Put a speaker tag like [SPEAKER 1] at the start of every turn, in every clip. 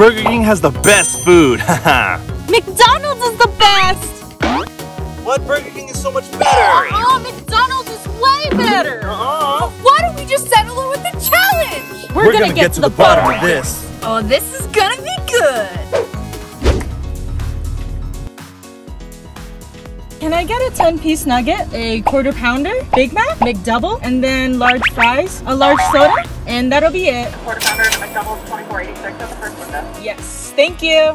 [SPEAKER 1] Burger King has the best food. Haha.
[SPEAKER 2] McDonald's is the best!
[SPEAKER 1] what? Burger King is so much better.
[SPEAKER 2] Oh, McDonald's is way better!
[SPEAKER 1] Uh-uh.
[SPEAKER 2] Why don't we just settle it with the challenge?
[SPEAKER 1] We're, gonna, get, to the, bottom of this.
[SPEAKER 2] Oh, this is gonna be good! Can I get a 10 piece nugget, a quarter pounder, Big Mac, McDouble, and then large fries, a large soda, and that'll be it.
[SPEAKER 3] Quarter pounder and a McDouble 2486 on the first window.
[SPEAKER 2] Yes, thank you.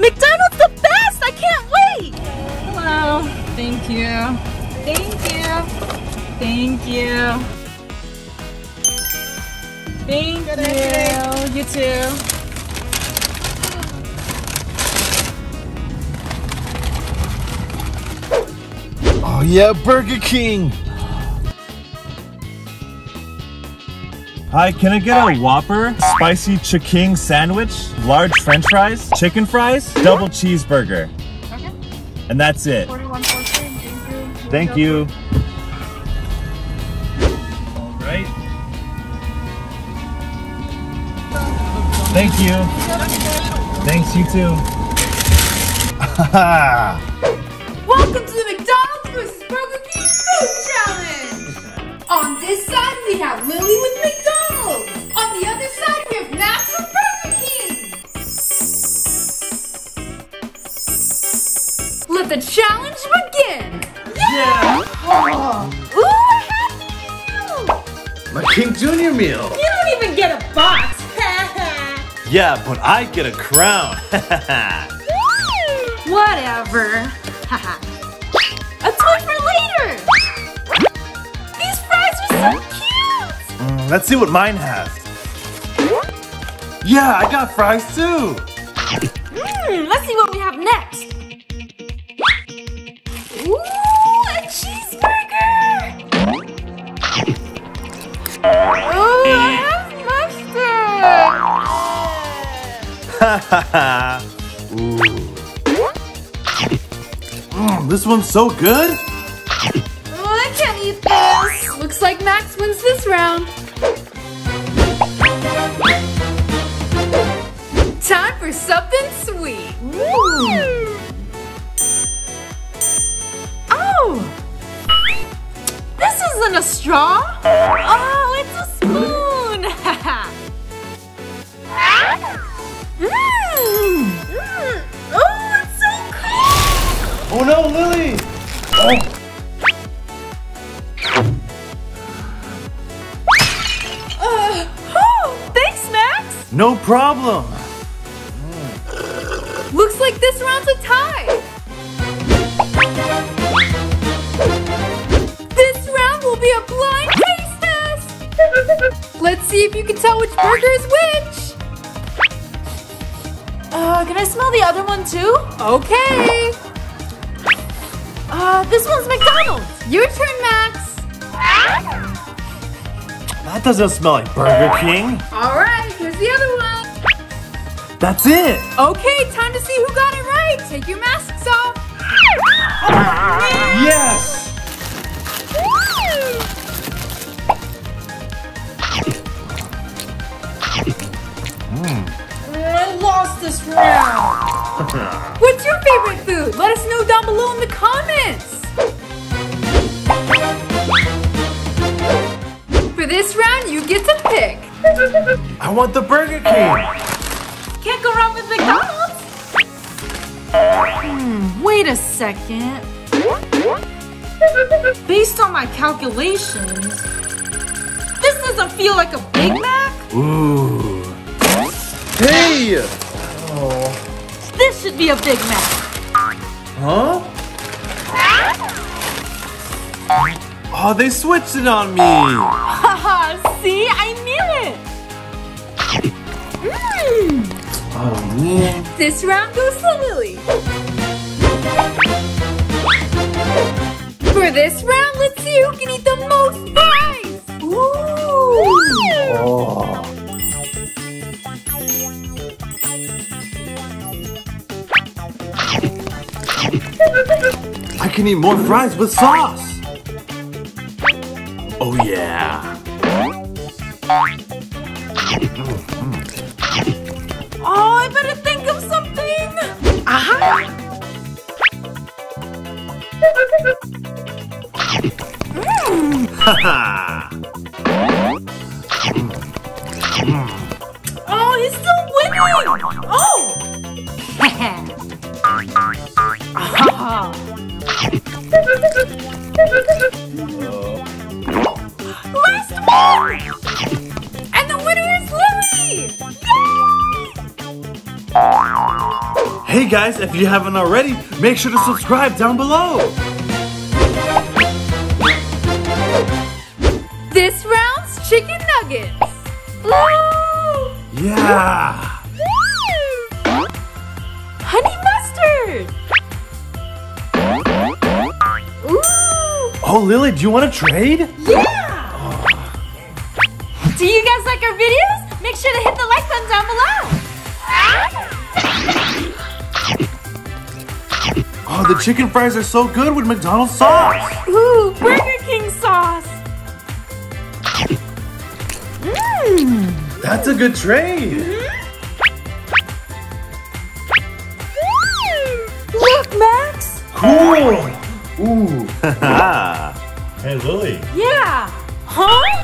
[SPEAKER 2] McDonald's the best! I can't wait! Hello. Thank you. Thank you. Thank you. Thank you. You too.
[SPEAKER 1] Oh yeah, Burger King. Hi, can I get a Whopper, spicy chicken sandwich, large French fries, chicken fries, double cheeseburger,
[SPEAKER 3] Okay.
[SPEAKER 1] and that's it.
[SPEAKER 3] 4114, thank you.
[SPEAKER 1] Thank you. All right. Thank you. Thanks, you too.
[SPEAKER 4] Welcome to the McDonald's vs. Burger King Food Challenge! On this side, we have Lily with McDonald's. On the other side, we have Max with Burger King. Let the challenge begin!
[SPEAKER 1] Yeah.
[SPEAKER 4] Ooh, a happy meal!
[SPEAKER 1] My King Junior meal.
[SPEAKER 2] You don't even get a box.
[SPEAKER 1] Yeah, but I get a crown.
[SPEAKER 4] Whatever. A toy for later! These fries are so cute!
[SPEAKER 1] Mm, Let's see what mine has. Yeah, I got fries too.
[SPEAKER 4] Hmm, let's see what we have next. Ooh, a cheeseburger! Ooh, I have mustard!
[SPEAKER 1] Ooh. Mm, this one's so good.
[SPEAKER 4] Oh, I can't eat this. Looks like Max wins this round. Something sweet. Oh! This isn't a straw. Oh, it's a spoon. mm. Mm. Oh, it's so cool.
[SPEAKER 1] Oh no, Lily. Oh.
[SPEAKER 4] Uh, oh, thanks, Max.
[SPEAKER 1] No problem.
[SPEAKER 4] Looks like this round's a tie. This round will be a blind taste test. Let's see if you can tell which burger is which. Uh, can I smell the other one too? Okay. Uh, this one's McDonald's. Your turn, Max.
[SPEAKER 1] That doesn't smell like Burger King.
[SPEAKER 4] All right, here's the other one.
[SPEAKER 1] That's it.
[SPEAKER 4] Okay, time to see who got it right. Take your masks off.
[SPEAKER 1] Yes. Hmm.
[SPEAKER 4] I lost this round. What's your favorite food? Let us know down below in the comments. For this round, you get to pick.
[SPEAKER 1] I want the Burger King.
[SPEAKER 2] Can't go wrong with McDonald's. Hmm, wait a second. Based on my calculations, this doesn't feel like a Big Mac.
[SPEAKER 1] Ooh. Hey.
[SPEAKER 2] This should be a Big Mac.
[SPEAKER 1] Huh? Oh, they switched it on me.
[SPEAKER 2] Haha, see? I
[SPEAKER 1] Oh man.
[SPEAKER 4] This round goes to Lily. For this round, let's see who can eat the most fries. Ooh.
[SPEAKER 1] Oh. I can eat more fries with sauce. Oh yeah.
[SPEAKER 4] Oh, I better think of something. Aha!
[SPEAKER 1] Haha.
[SPEAKER 4] Oh, he's still winning. Oh. Uh-huh. Last one.
[SPEAKER 1] Hey guys, if you haven't already, make sure to subscribe down below.
[SPEAKER 4] This round's chicken nuggets. Woo!
[SPEAKER 1] Yeah.
[SPEAKER 4] Honey mustard. Ooh.
[SPEAKER 1] Oh, Lily, do you want to trade?
[SPEAKER 4] Yeah! Do you guys like our videos? Make sure to hit the like button down below.
[SPEAKER 1] Oh, the chicken fries are so good with McDonald's sauce.
[SPEAKER 4] Ooh, Burger King sauce. Mmm.
[SPEAKER 1] That's a good trade. Mm-hmm.
[SPEAKER 4] Look, Max.
[SPEAKER 1] Cool. Ooh. hey, Lily.
[SPEAKER 4] Yeah. Huh?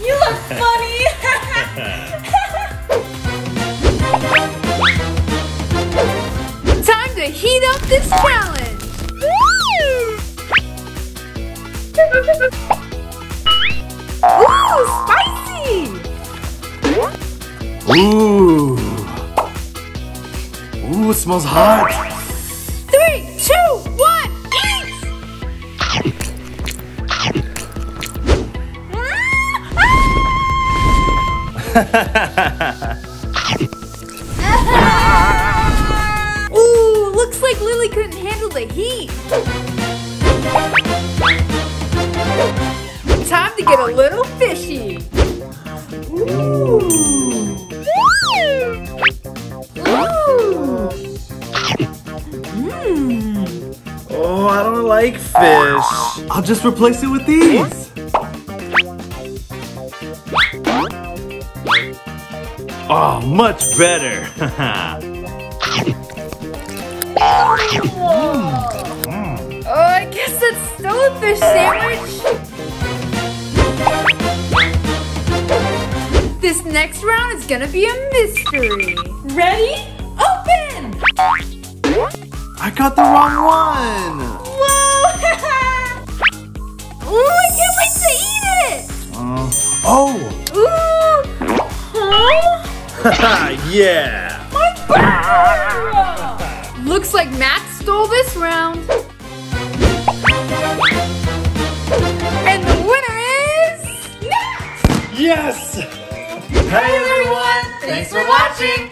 [SPEAKER 4] You look Ooh.
[SPEAKER 1] Ooh, it smells hot.
[SPEAKER 4] Three, two, one, eat! Ooh, looks like Lily couldn't handle the heat. Time to get a little fishy. Ooh.
[SPEAKER 1] Like fish. I'll just replace it with these. Oh, much better.
[SPEAKER 4] Oh, I guess that's still a fish sandwich. This next round is gonna be a mystery. Ready? Open!
[SPEAKER 1] I got the wrong one.
[SPEAKER 4] Ooh, I can't wait to eat it!
[SPEAKER 1] Uh, oh,
[SPEAKER 4] Ooh! Huh?
[SPEAKER 1] yeah.
[SPEAKER 4] Looks like Max stole this round. And the winner is Max!
[SPEAKER 1] Yes.
[SPEAKER 4] Hey everyone, thanks for watching.